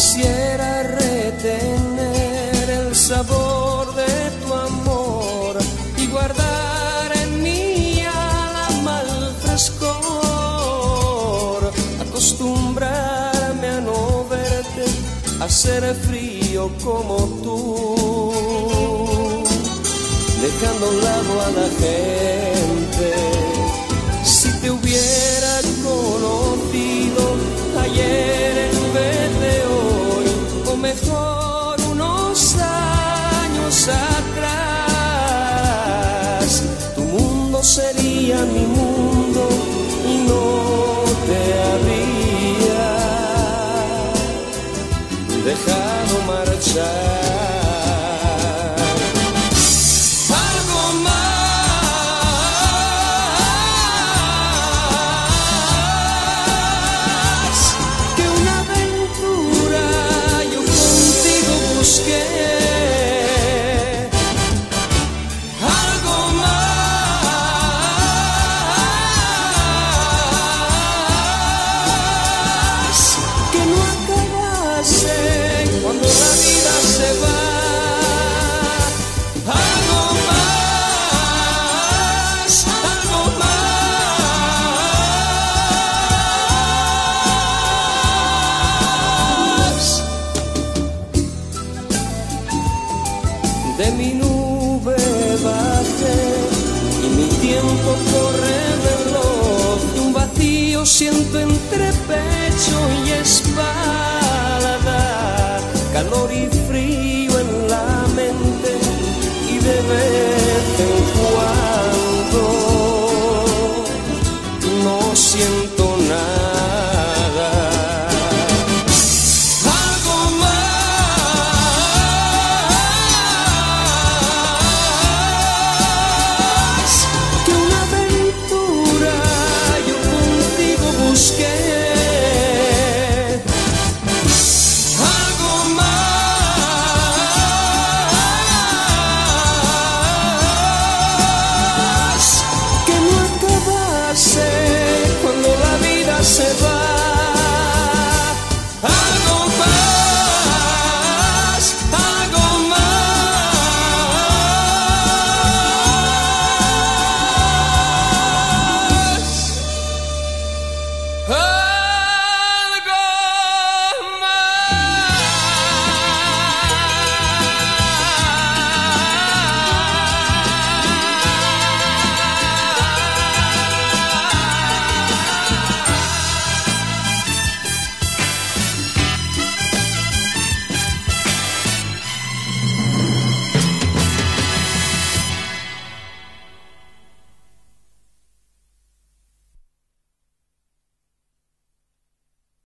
quisiera retener el sabor de tu amor y guardar en mi alma el frescor, acostumbrarme a no verte, a ser frío como tú, dejando un lado a la gente. βρεθώ de mi nube bate y mi tiempo corre veloz. Un vacío siento en se va.